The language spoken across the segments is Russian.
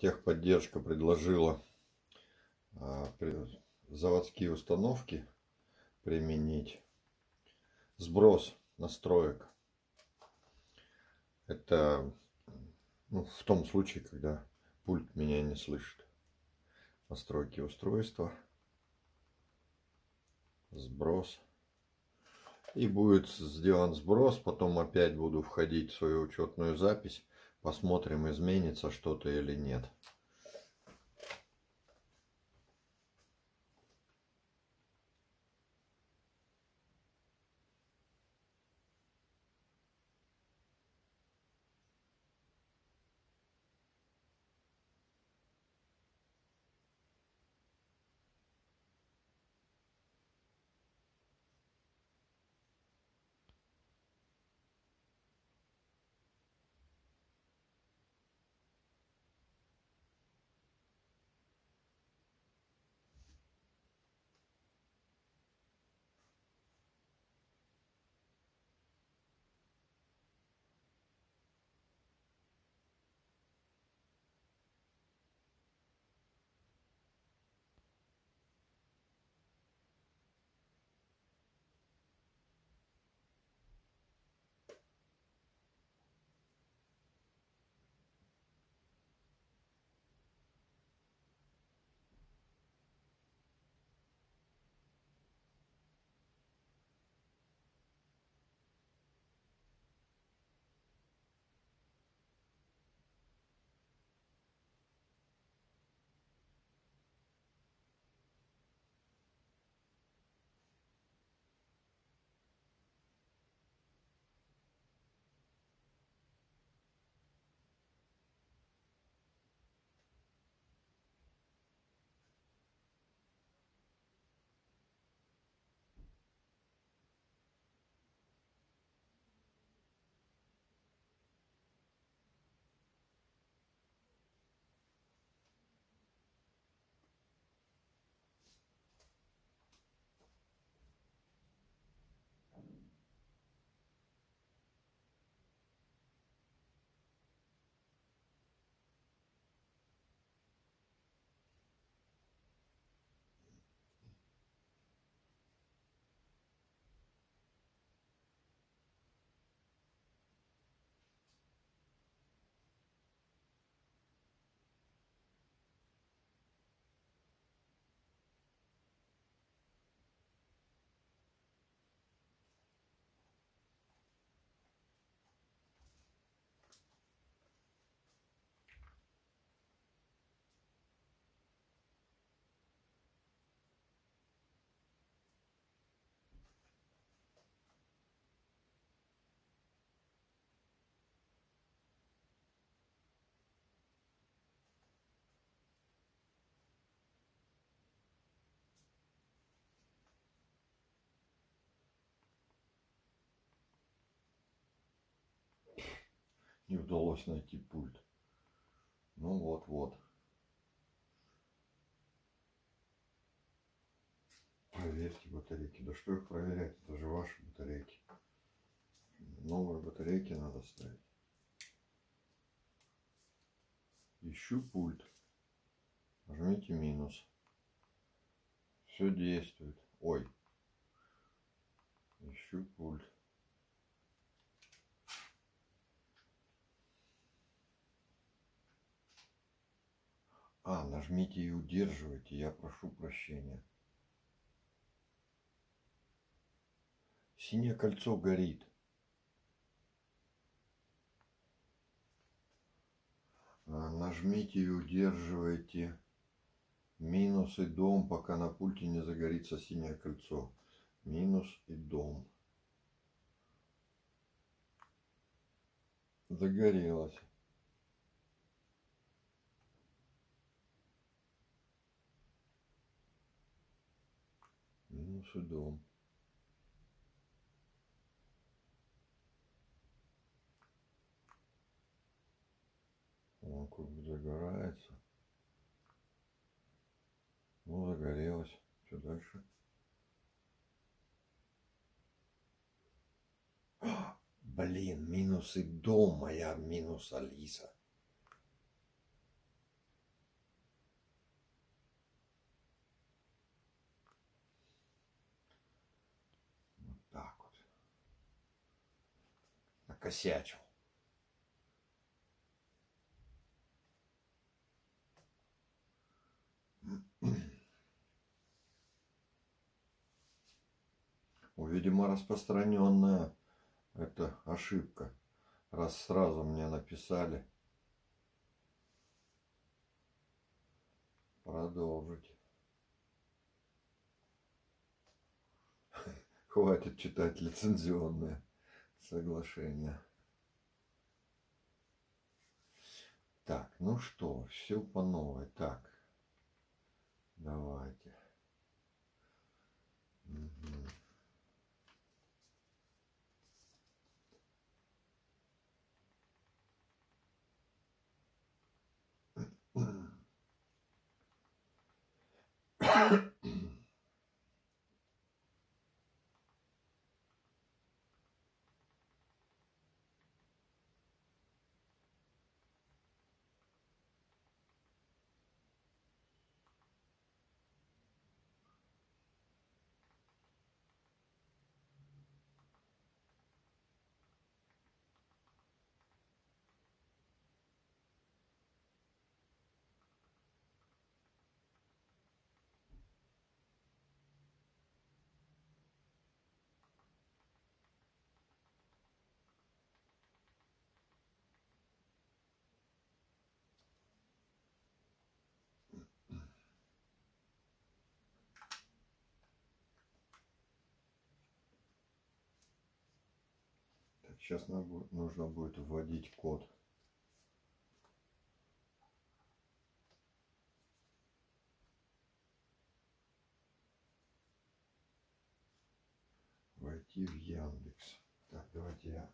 техподдержка предложила а, заводские установки применить. Сброс настроек. Это ну, в том случае, когда пульт меня не слышит. Настройки устройства. Сброс. И будет сделан сброс. Потом опять буду входить в свою учетную запись Посмотрим, изменится что-то или нет. Не удалось найти пульт. Ну вот-вот. Проверьте батарейки. Да что их проверять? Это же ваши батарейки. Новые батарейки надо ставить. Ищу пульт. Нажмите минус. Все действует. Ой. Ищу пульт. А, нажмите и удерживайте, я прошу прощения. Синее кольцо горит. А, нажмите и удерживайте минус и дом, пока на пульте не загорится синее кольцо. Минус и дом. Загорелось. Минус дом. Он как бы загорается. Ну, загорелось. Что дальше? Блин, минусы дома, я минус Алиса. Накосячил. Видимо, распространенная это ошибка. Раз сразу мне написали. Продолжить. Хватит читать лицензионное соглашение. Так, ну что, все по новой. Так, давайте. Угу. Сейчас нужно будет вводить код. Войти в Яндекс. Так, давайте я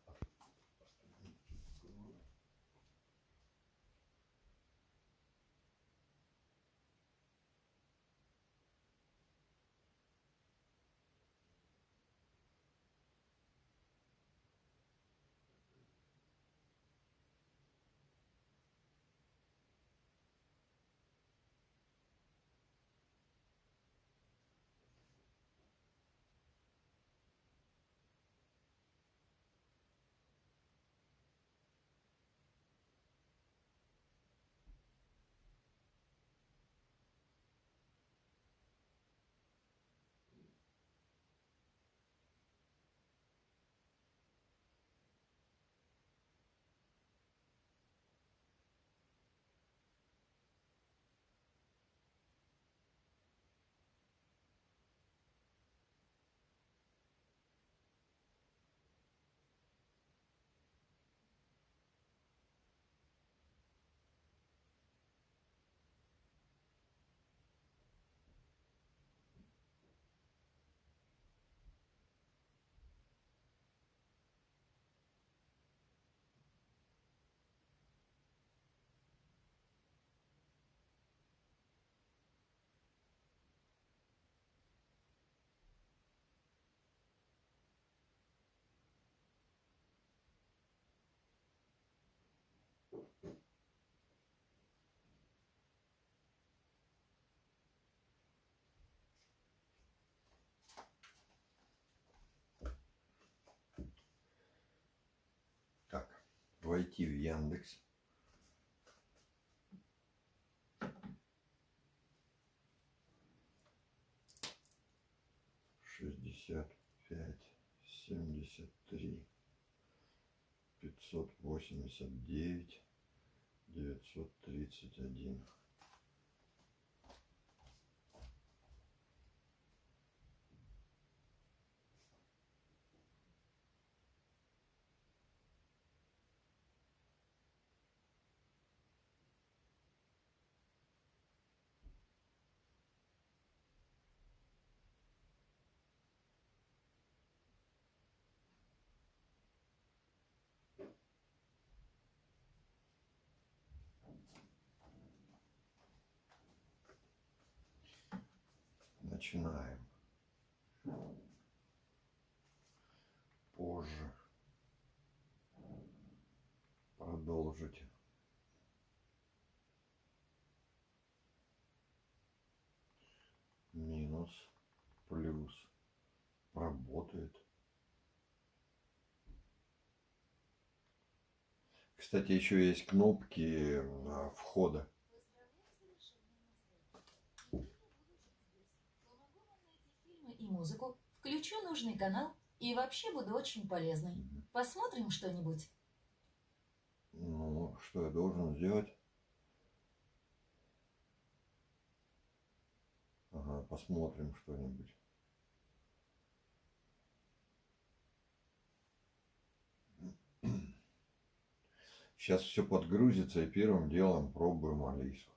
войти в Яндекс. Шестьдесят пять, семьдесят три, пятьсот восемьдесят девять, девятьсот тридцать один. Начинаем. Позже продолжить. Минус, плюс, работает. Кстати, еще есть кнопки а, входа. и музыку, включу нужный канал и вообще буду очень полезной. Посмотрим что-нибудь. Ну, что я должен сделать? Ага, посмотрим что-нибудь. Сейчас все подгрузится и первым делом пробуем Алису.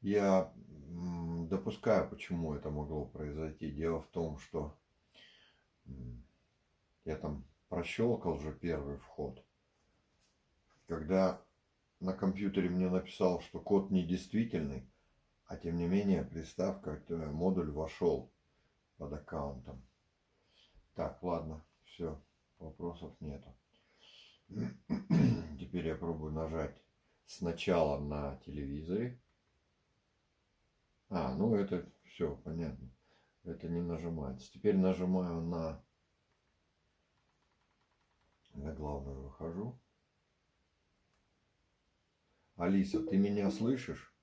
Я допускаю, почему это могло произойти. Дело в том, что я там прощелкал же первый вход. Когда на компьютере мне написал, что код недействительный, а тем не менее приставка, модуль вошел под аккаунтом. Так, ладно, все, вопросов нету. Теперь я пробую нажать сначала на телевизоре. А, ну это все, понятно. Это не нажимается. Теперь нажимаю на, на главную выхожу. Алиса, ты меня слышишь?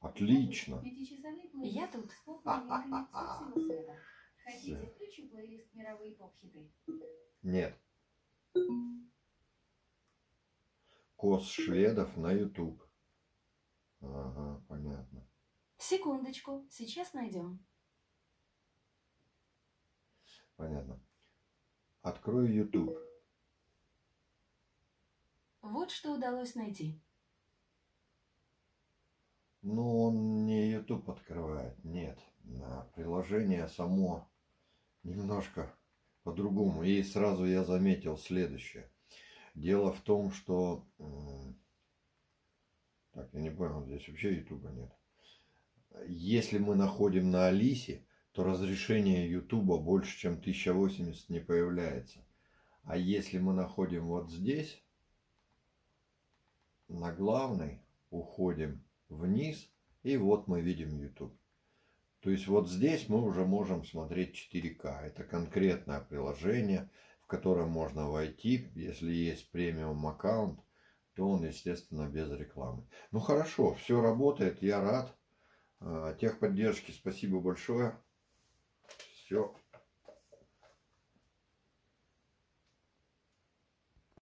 Отлично. Я тут. Хотите, включим плейлист мировые поп-хиты? Нет. Кос шведов на YouTube. Ага, понятно. Секундочку, сейчас найдем. Понятно. Открою YouTube. Вот что удалось найти. Ну, он не YouTube открывает, нет. Приложение само немножко по-другому. И сразу я заметил следующее. Дело в том, что... Так, я не понял, здесь вообще Ютуба нет. Если мы находим на Алисе, то разрешение Ютуба больше, чем 1080 не появляется. А если мы находим вот здесь, на главной, уходим вниз, и вот мы видим YouTube. То есть вот здесь мы уже можем смотреть 4К. Это конкретное приложение, в которое можно войти. Если есть премиум аккаунт, то он, естественно, без рекламы. Ну хорошо, все работает, я рад. А, техподдержки спасибо большое. Все.